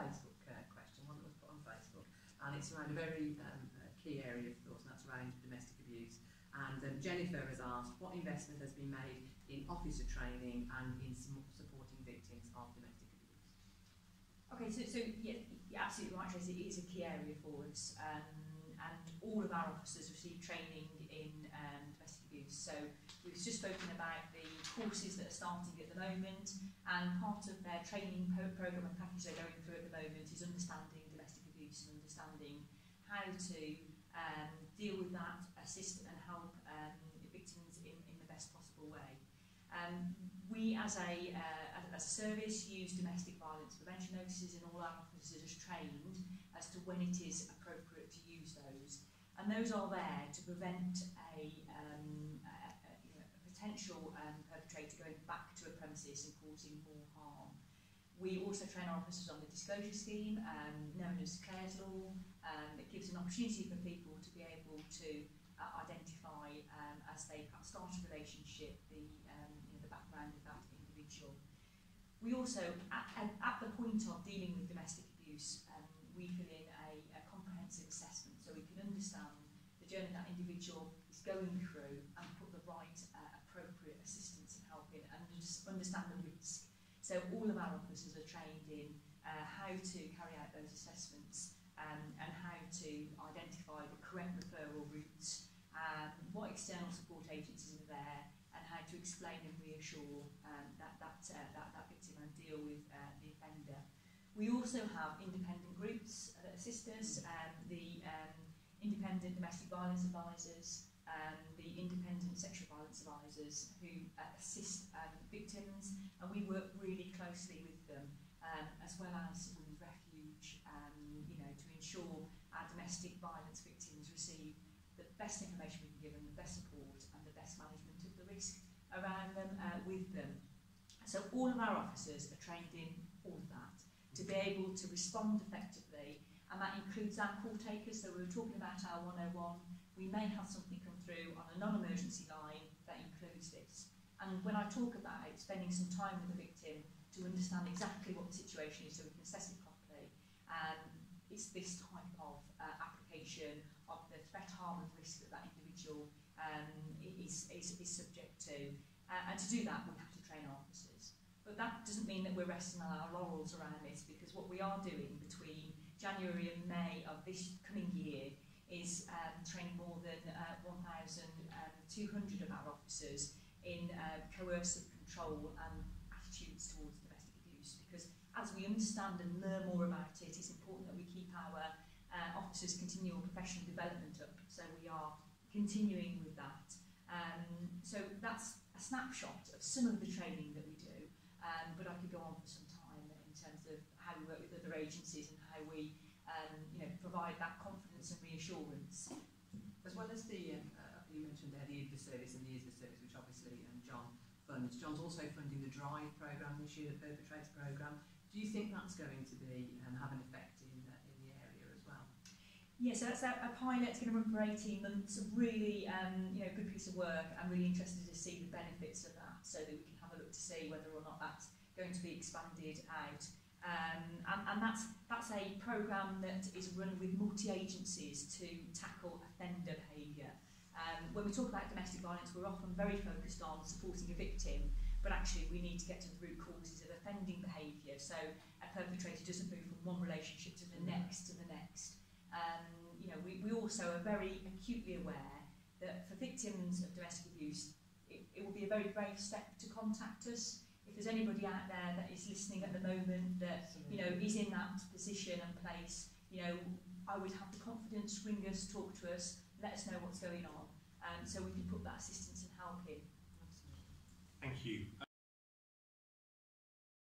Facebook uh, question, one that was put on Facebook, and it's around a very um, uh, key area of course, and that's around domestic abuse. And um, Jennifer has asked, what investment has been made in officer training and in supporting victims of domestic abuse? Okay, so, so yeah, you're absolutely right, Tracy, it is a key area for us. Um, and all of our officers receive training in um, domestic abuse. So We've just spoken about the courses that are starting at the moment, and part of their training pro program and package they're going through at the moment is understanding domestic abuse and understanding how to um, deal with that, assist and help um, victims in, in the best possible way. Um, we as a, uh, as a service use domestic violence prevention notices and all our officers are trained as to when it is appropriate to use those. And those are there to prevent a, um, potential um, perpetrator going back to a premises and causing more harm. We also train our officers on the disclosure scheme, um, known as Clare's Law. Um, it gives an opportunity for people to be able to uh, identify um, as they start a relationship the, um, you know, the background of that individual. We also, at, at, the point of dealing with domestic abuse, um, we fill in a, a comprehensive assessment so we can understand the journey that individual is going through understand the risk. So all of our officers are trained in uh, how to carry out those assessments um, and how to identify the correct referral routes, um, what external support agencies are there, and how to explain and reassure um, that, that, uh, that, that victim and deal with uh, the offender. We also have independent groups that assist us, um, the um, independent domestic violence advisors, um, the independent sexual violence advisors who uh, assist um, victims, and we work really closely with them, um, as well as with Refuge, um, you know, to ensure our domestic violence victims receive the best information we can give them, the best support, and the best management of the risk around them, uh, with them. So all of our officers are trained in all of that, to be able to respond effectively, and that includes our call takers, so we were talking about our 101, we may have something come through on a non-emergency And when I talk about spending some time with the victim to understand exactly what the situation is so we can assess it properly, um, it's this type of uh, application of the threat, harm and risk that that individual um, is, is, is subject to. Uh, and to do that, we have to train our officers. But that doesn't mean that we're resting on our laurels around this because what we are doing between January and May of this coming year is um, training more than uh, 1,200 um, of our officers in uh, coercive control and um, attitudes towards domestic abuse. Because as we understand and learn more about it, it's important that we keep our uh, officers' continual professional development up. So we are continuing with that. Um, so that's a snapshot of some of the training that we do. Um, but I could go on for some time in terms of how we work with other agencies and how we um, you know, provide that confidence and reassurance mentioned there the IDVA service and the ISVA service, which obviously um, John funds. John's also funding the DRIVE programme this year, the programme. Do you think that's going to be um, have an effect in, uh, in the area as well? Yeah, so that's a, a pilot. It's going to run for 18 months. A really um, you know, good piece of work. I'm really interested to see the benefits of that so that we can have a look to see whether or not that's going to be expanded out. Um, and, and that's, that's a program that is run with multi agencies to tackle offender behaviour. Um, when we talk about domestic violence, we're often very focused on supporting a victim, but actually we need to get to the root causes of offending behaviour. So a perpetrator doesn't move from one relationship to the mm. next to the next. Um, you know, we, we also are very acutely aware that for victims of domestic abuse, it, it will be a very brave step to contact us. If there's anybody out there that is listening at the moment that, you know, is in that position and place, you know, I would have the confidence, ring us, talk to us, let us know what's going on um, so we can put that assistance and help in. Thank you.